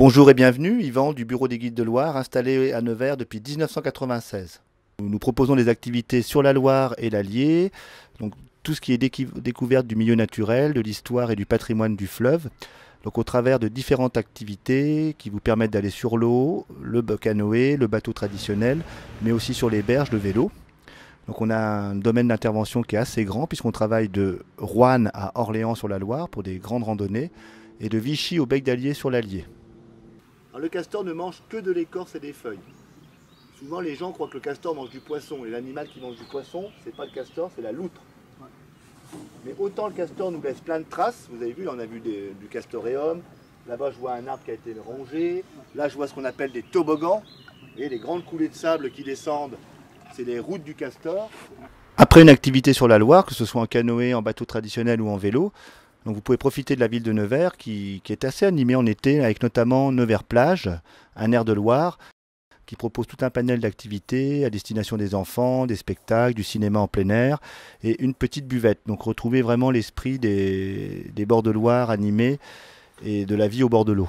Bonjour et bienvenue, Yvan du Bureau des Guides de Loire, installé à Nevers depuis 1996. Nous proposons des activités sur la Loire et l'Allier, donc tout ce qui est découverte du milieu naturel, de l'histoire et du patrimoine du fleuve. Donc au travers de différentes activités qui vous permettent d'aller sur l'eau, le canoë, le bateau traditionnel, mais aussi sur les berges, le vélo. Donc on a un domaine d'intervention qui est assez grand puisqu'on travaille de Roanne à Orléans sur la Loire pour des grandes randonnées et de Vichy au bec d'Allier sur l'Allier. Le castor ne mange que de l'écorce et des feuilles. Souvent les gens croient que le castor mange du poisson et l'animal qui mange du poisson, c'est pas le castor, c'est la loutre. Mais autant le castor nous laisse plein de traces, vous avez vu, on a vu du castoréum, là-bas je vois un arbre qui a été rongé, là je vois ce qu'on appelle des toboggans, et les grandes coulées de sable qui descendent, c'est les routes du castor. Après une activité sur la Loire, que ce soit en canoë, en bateau traditionnel ou en vélo, vous pouvez profiter de la ville de Nevers qui, est assez animée en été, avec notamment Nevers Plage, un air de Loire, qui propose tout un panel d'activités à destination des enfants, des spectacles, du cinéma en plein air et une petite buvette. Donc retrouver vraiment l'esprit des bords de Loire animés et de la vie au bord de l'eau.